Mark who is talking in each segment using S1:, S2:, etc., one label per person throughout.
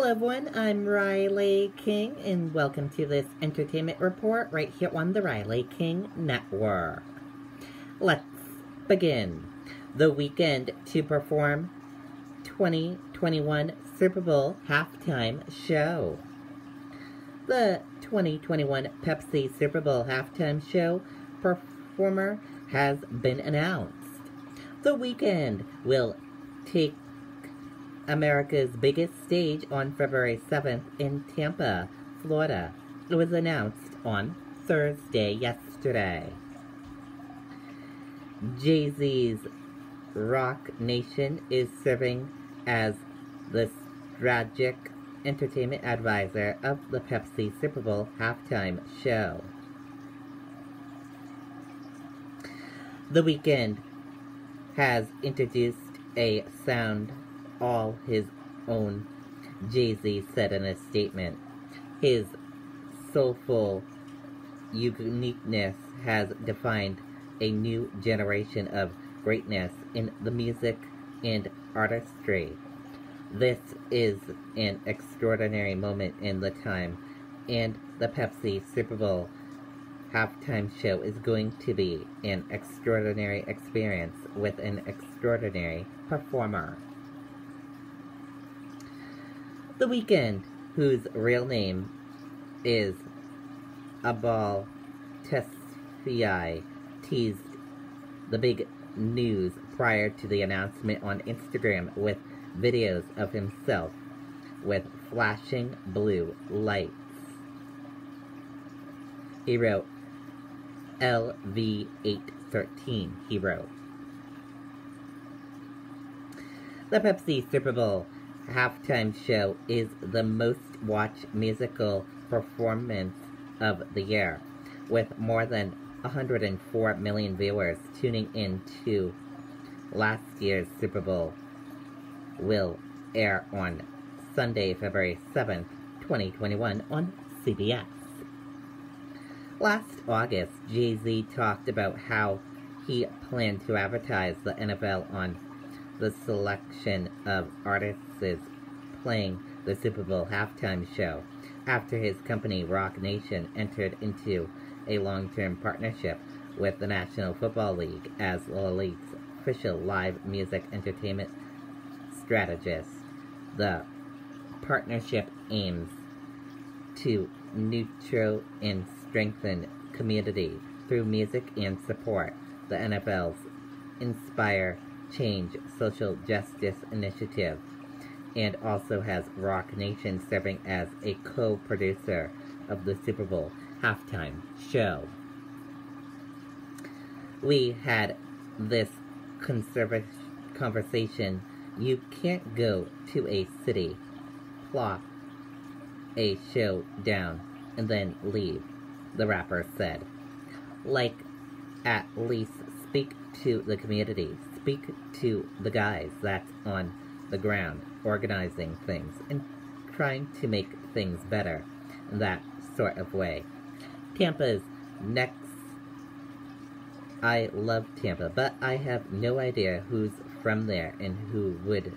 S1: Hello everyone, I'm Riley King and welcome to this entertainment report right here on the Riley King Network. Let's begin. The Weeknd to perform 2021 Super Bowl halftime show. The 2021 Pepsi Super Bowl halftime show performer has been announced. The Weeknd will take America's biggest stage on February 7th in Tampa, Florida. It was announced on Thursday yesterday. Jay-Z's Roc Nation is serving as the strategic entertainment advisor of the Pepsi Super Bowl halftime show. The Weeknd has introduced a sound all his own, Jay-Z said in a statement. His soulful uniqueness has defined a new generation of greatness in the music and artistry. This is an extraordinary moment in the time, and the Pepsi Super Bowl halftime show is going to be an extraordinary experience with an extraordinary performer. The Weeknd, whose real name is Abel Tesfaye, teased the big news prior to the announcement on Instagram with videos of himself with flashing blue lights. He wrote, LV813, he wrote. The Pepsi Super Bowl halftime show is the most watched musical performance of the year, with more than 104 million viewers tuning in to last year's Super Bowl will air on Sunday, February 7th, 2021 on CBS. Last August, Jay-Z talked about how he planned to advertise the NFL on the selection of artists playing the Super Bowl halftime show after his company Roc Nation entered into a long-term partnership with the National Football League as the league's official live music entertainment strategist. The partnership aims to nurture and strengthen community through music and support the NFL's Inspire Change Social Justice Initiative and also has Roc Nation serving as a co-producer of the Super Bowl halftime show. We had this conversation. You can't go to a city, plop a show down, and then leave, the rapper said. Like, at least speak to the community, speak to the guys that's on the ground, organizing things, and trying to make things better in that sort of way. Tampa's next... I love Tampa, but I have no idea who's from there and who would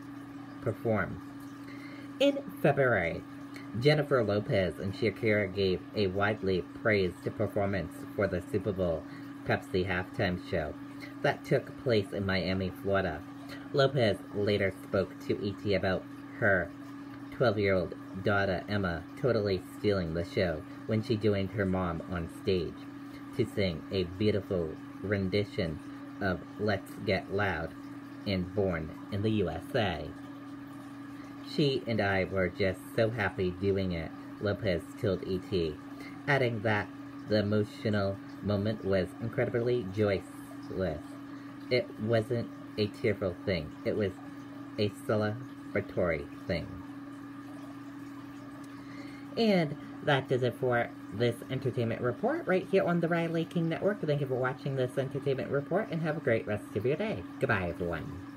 S1: perform. In February, Jennifer Lopez and Shakira gave a widely praised performance for the Super Bowl Pepsi halftime show that took place in Miami, Florida. Lopez later spoke to ET about her 12-year-old daughter Emma totally stealing the show when she joined her mom on stage to sing a beautiful rendition of Let's Get Loud and Born in the USA. She and I were just so happy doing it, Lopez told ET, adding that the emotional moment was incredibly It wasn't a tearful thing. It was a celebratory thing. And that does it for this entertainment report right here on the Riley King Network. Thank you for watching this entertainment report and have a great rest of your day. Goodbye, everyone.